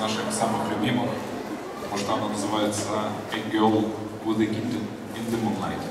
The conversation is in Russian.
наших самых любимых, потому что она называется A Girl with a Kid in the Moonlight.